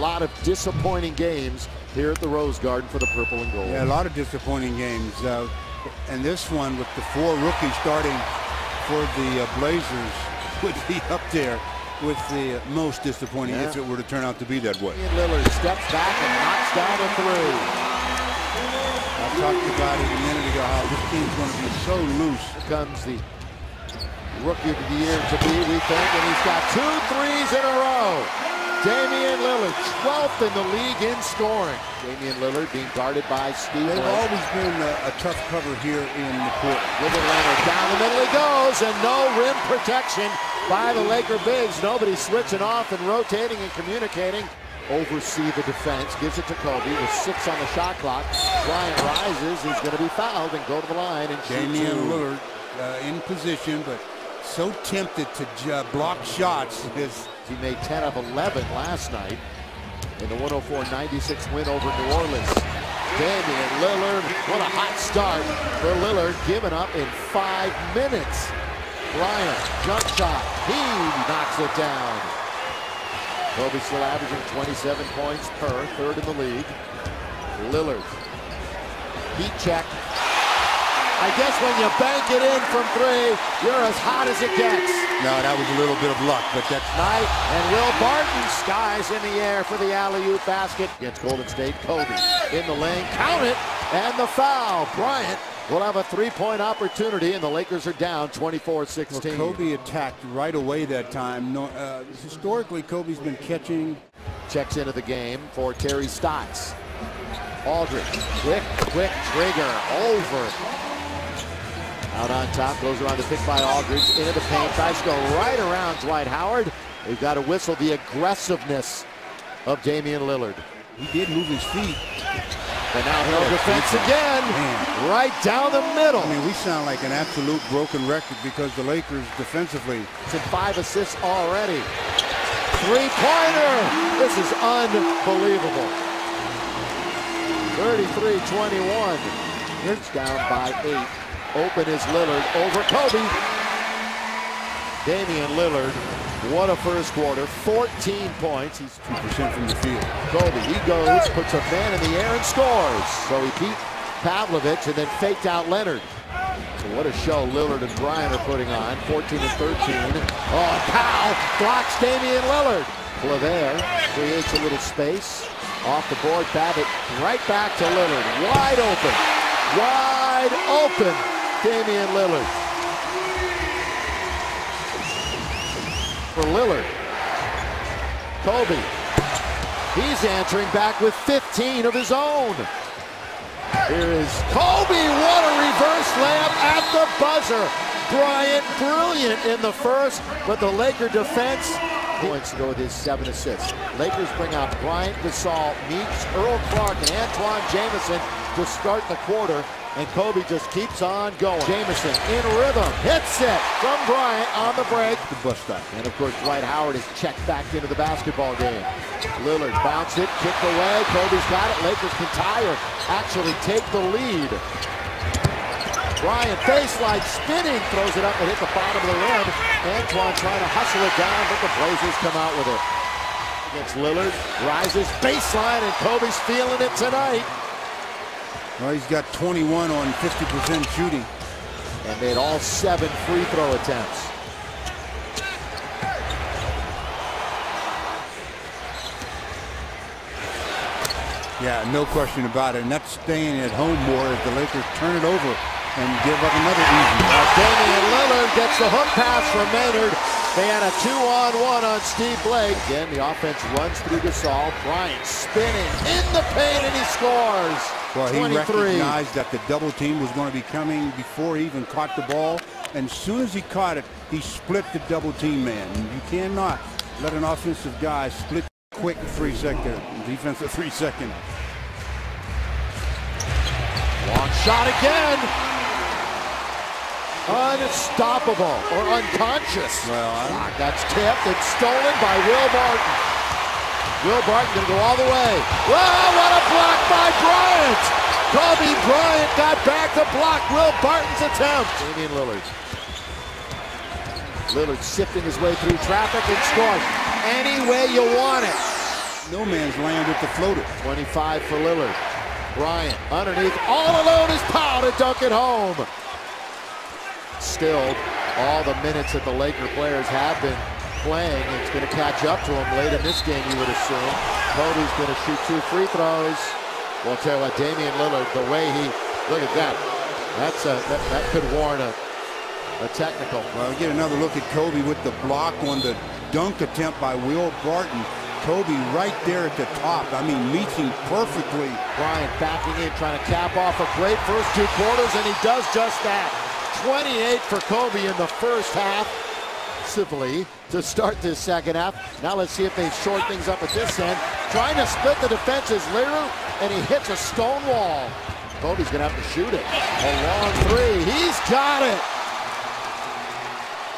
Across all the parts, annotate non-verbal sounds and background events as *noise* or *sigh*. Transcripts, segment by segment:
lot of disappointing games here at the Rose Garden for the purple and gold. Yeah, a lot of disappointing games. Uh, and this one with the four rookies starting for the uh, Blazers *laughs* would be up there with the most disappointing yeah. if it were to turn out to be that way. Lillard steps back and knocks down a three. I talked about it a minute ago how this team's going to be so loose. Here comes the rookie of the year to be, we think, and he's got two threes in a row. Damian Lillard, 12th in the league in scoring. Damian Lillard being guarded by Steve They've always been a, a, tough cover here in the court. With Leonard down the middle he goes, and no rim protection by the Laker bigs. Nobody switching off and rotating and communicating. Oversee the defense, gives it to Kobe with six on the shot clock. Bryant rises, he's going to be fouled and go to the line and Damian Lillard uh, in position, but so tempted to uh, block shots because he made 10 of 11 last night in the 104-96 win over New Orleans. Damian Lillard, what a hot start for Lillard, given up in five minutes. Bryant, jump shot, he knocks it down. Kobe still averaging 27 points per, third in the league. Lillard, heat check, I guess when you bank it in from three, you're as hot as it gets. No, that was a little bit of luck, but that's... Knight and Will Barton skies in the air for the alley-oop basket against Golden State. Kobe in the lane, count it, and the foul. Bryant will have a three-point opportunity, and the Lakers are down 24-16. Well, Kobe attacked right away that time. No, uh, historically, Kobe's been catching. Checks into the game for Terry Stotts. Aldridge, quick, quick trigger, over out on top, goes around the pick by Aldridge, into the paint, tries to go right around Dwight Howard. We've got to whistle the aggressiveness of Damian Lillard. He did move his feet. But now he'll defense again, Man. right down the middle. I mean, we sound like an absolute broken record because the Lakers defensively. It's in five assists already. Three-pointer. This is unbelievable. 33-21. It's down by eight. Open is Lillard over Kobe. Damian Lillard, what a first quarter. 14 points. He's 2% from the field. Kobe, he goes, puts a man in the air and scores. So he beat Pavlovic and then faked out Leonard. So what a show Lillard and Bryant are putting on. 14 and 13. Oh, Pau blocks Damian Lillard. Claver creates a little space. Off the board, Babbitt right back to Lillard. Wide open. Wide open. Damian Lillard. For Lillard. Kobe. He's answering back with 15 of his own. Here is Kobe. What a reverse layup at the buzzer. Bryant brilliant in the first, but the Laker defense points to go with his seven assists. Lakers bring out Bryant, Gasol, Meeks, Earl Clark, and Antawn Jamison to start the quarter. And Kobe just keeps on going. Jamison in rhythm, hits it from Bryant on the break. The bust stop. And of course, Dwight Howard is checked back into the basketball game. Lillard bounced it, kicked away. Kobe's got it. Lakers can tie or actually take the lead. Bryant baseline spinning, throws it up and hit the bottom of the rim. Antoine trying to hustle it down, but the Blazers come out with it. Against Lillard, rises baseline, and Kobe's feeling it tonight. Well, he's got 21 on 50% shooting. And made all seven free throw attempts. Yeah, no question about it. And that's staying at home more as the Lakers turn it over and give up another easy. Uh, Damian Lillard gets the hook pass from Maynor. They had a two-on-one on Steve Blake. Again, the offense runs through Gasol. Bryant spinning in the paint, and he scores. Well, he recognized that the double team was going to be coming before he even caught the ball. And as soon as he caught it, he split the double team man. You cannot let an offensive guy split quick three second, defensive three second. Long shot again. Unstoppable or unconscious. Well, ah, that's tipped and stolen by Will Barton. Will Barton going to go all the way. Whoa, what a block by Bryant! Kobe Bryant got back to block Will Barton's attempt. Damian Lillard. Lillard sifting his way through traffic and scoring. Any way you want it. no man's land with the floater. 25 for Lillard. Bryant underneath, all alone is Pau to dunk it home. Still, all the minutes that the Laker players have been playing, it's going to catch up to them late in this game, you would assume. Kobe's going to shoot two free throws. Well, I'll tell you what, Damian Lillard, the way he, look at that. That's a, that, that could warrant a, a technical. Well, get another look at Kobe with the block on the dunk attempt by Will Barton. Kobe right there at the top. I mean, meets him perfectly. Bryant backing in, trying to cap off a great first two quarters, and he does just that. 28 for Kobe in the first half. Simply to start this second half. Now let's see if they short things up at this end. Trying to split the defense is and he hits a stone wall. Kobe's going to have to shoot it. A long three. He's got it.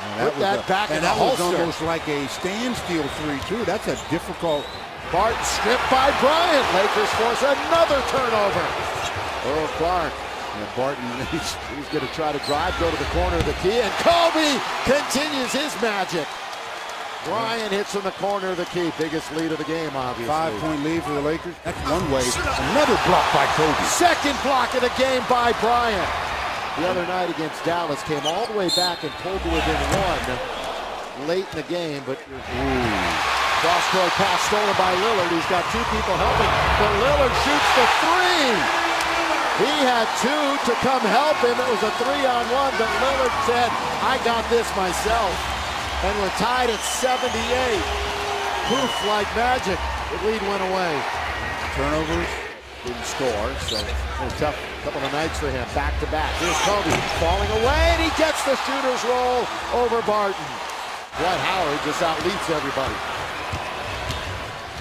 And Put that a, back in and the that was holster. almost like a standstill three, too. That's a difficult. Barton stripped by Bryant. Lakers force another turnover. Earl Clark. And Barton, *laughs* he's, He's going to try to drive, go to the corner of the key, and Kobe continues his magic. Bryant hits from the corner of the key. Biggest lead of the game, obviously. five-point lead for the Lakers. That's one way. Another block by Kobe. Second block of the game by Bryant. The other night against Dallas came all the way back and pulled to within one late in the game, but cross-court pass stolen by Lillard. He's got two people helping, but Lillard shoots the three. He had two to come help him. It was a three-on-one, but Lillard said, I got this myself. And we're tied at 78. Poof, like magic. The lead went away. Turnovers. Didn't score, so a tough couple of nights for him. Back to back. Here's Kobe falling away, and he gets the shooter's roll over Barton. Dwight Howard just outleaps everybody.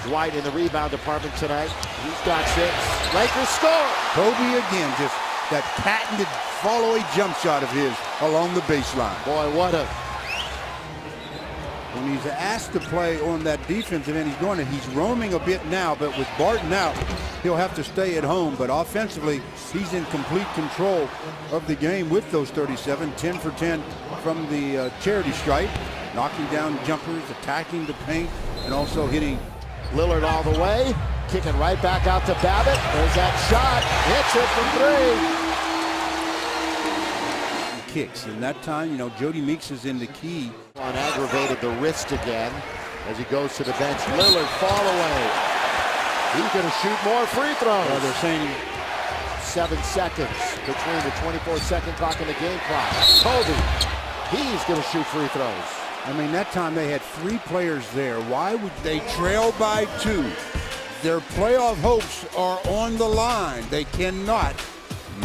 Dwight in the rebound department tonight. He's got six. Lakers score. Kobe again, just that patented fall-away jump shot of his along the baseline. Boy, what a When he's asked to play on that defensive end, he's doing it. He's roaming a bit now, but with Barton out, he'll have to stay at home. But offensively, he's in complete control of the game with those 37, 10 for 10 from the uh, charity stripe, knocking down jumpers, attacking the paint, and also hitting Lillard all the way. Kicking right back out to Babbitt. There's that shot. Hits it from three. kicks. And that time, you know, Jodie Meeks is in the key. On aggravated the wrist again as he goes to the bench. Lillard fall away. He's going to shoot more free throws. Uh, they're saying Seven seconds between the 24 second clock and the game clock. Kobe, he's going to shoot free throws. I mean, that time they had three players there. Why would they trail by two? Their playoff hopes are on the line. They cannot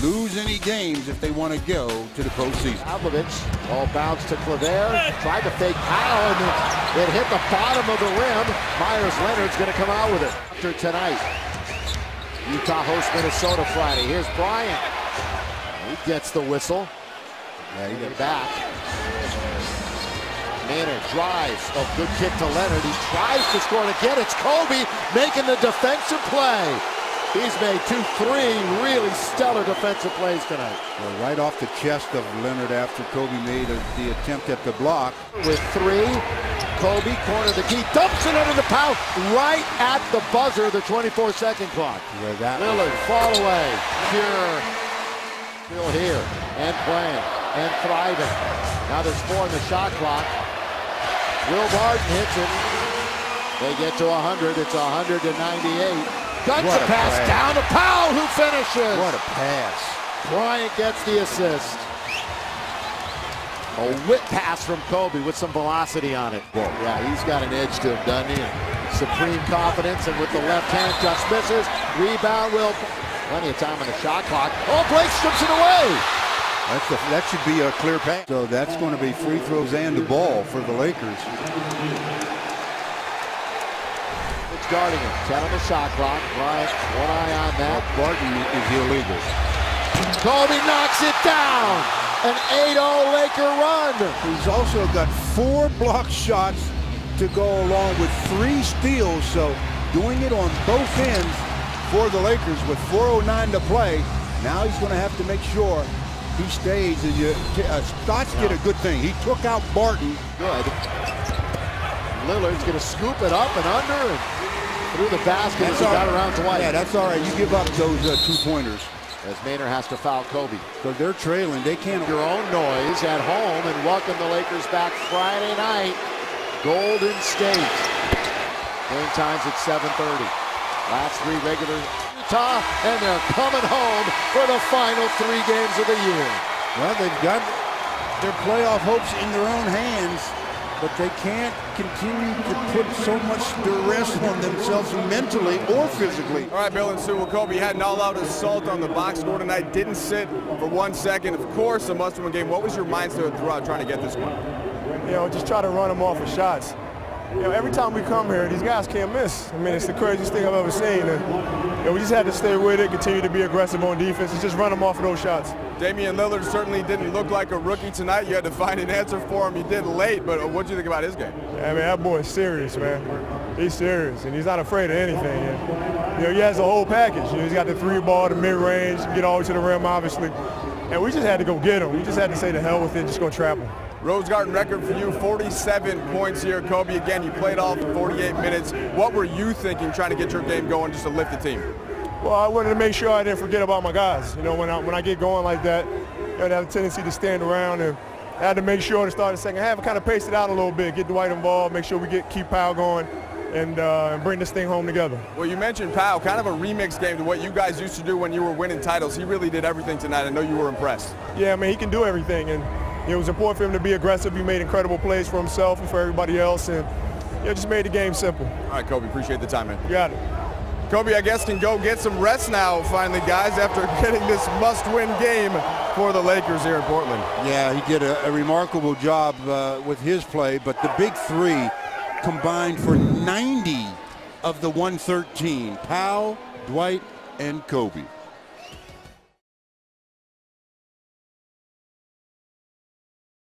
lose any games if they want to go to the postseason. Pavlovic, all bounce to Claver. Tried to fake Pau, and it hit the bottom of the rim. Meyers Leonard's going to come out with it after tonight. Utah hosts Minnesota Friday. Here's Bryant. He gets the whistle. Yeah, Get it back. Maynor drives. A good kick to Leonard. He tries to score it again. It's Kobe making the defensive play. He's made two, three really stellar defensive plays tonight. Well, right off the chest of Leonard after Kobe made a, the attempt at the block. With three, Kobe, corner the key, dumps it under the pound right at the buzzer, the 24-second clock. Yeah, that Lillard, fall away. Pure. Still here and playing and thriving. Now there's four in the shot clock. Will Barton hits it. They get to 100. It's 100 to 98. Guts What a pass play. down to Pau, who finishes. What a pass. Bryant gets the assist. A whip pass from Kobe with some velocity on it. Yeah, he's got an edge to him, doesn't he? Supreme confidence, and with the left hand, just misses. Rebound, will. Plenty of time on the shot clock. Oh, Blake strips it away. That's a, that should be a clear pass. So that's going to be free throws and the ball for the Lakers. It's guarding him. 10 on the shot clock. Bryant, one eye on that. Barton is illegal. Kobe knocks it down. An 8-0 Laker run. He's also got four block shots to go along with three steals. So doing it on both ends for the Lakers with 4.09 to play. Now he's going to have to make sure he stays. And you, uh, Stotts did a good thing. He took out Barton. Good. Lillard's going to scoop it up and under. And through the basket That's all- got around Dwight. Yeah, that's all right. You give up those uh, two pointers as Maynor has to foul Kobe. because they're trailing. They can't. Your own noise at home and welcome the Lakers back Friday night. Golden State. Game times at 7:30. Last three regular Utah, and they're coming home for the final three games of the year. Well, they've got their playoff hopes in their own hands, but they can't continue to put so much duress on themselves mentally or physically. All right, Bill and Sue. Well, Kobe had an all-out assault on the box score tonight. Didn't sit for one second. Of course, a must-win game. What was your mindset throughout trying to get this one? you know, just try to run them off with shots. You know, every time we come here, these guys can't miss. I mean, it's the craziest thing I've ever seen. And, you know, we just had to stay with it, continue to be aggressive on defense, and just run them off of those shots. Damian Lillard certainly didn't look like a rookie tonight. You had to find an answer for him. You did late, but uh, what do you think about his game? I mean, that boy's serious, man. He's serious, and he's not afraid of anything. And, you know, he has the whole package. You know, he's got the three ball, the mid-range, get all the way to the rim, obviously. And we just had to go get him. We just had to say the hell with it, just go trap him. Rose Garden record for you, 47 points here. Kobe, again, you played all for 48 minutes. What were you thinking trying to get your game going just to lift the team? Well, I wanted to make sure I didn't forget about my guys. You know, when I when I get going like that, you know, I have a tendency to stand around and I had to make sure to start the second half, kind of pace it out a little bit, get Dwight involved, make sure we get keep Pau going, and, uh, and bring this thing home together. Well, you mentioned Pau, kind of a remix game to what you guys used to do when you were winning titles. He really did everything tonight. I know you were impressed. Yeah, I mean, he can do everything, and it was important for him to be aggressive. He made incredible plays for himself and for everybody else, and yeah, just made the game simple. All right, Kobe, appreciate the time, man. You got it. Kobe, I guess, can go get some rest now, finally, guys, after *laughs* getting this must-win game for the Lakers here in Portland. Yeah, he did a, a remarkable job uh, with his play, but the big three combined for 90 of the 113. Pau, Dwight, and Kobe.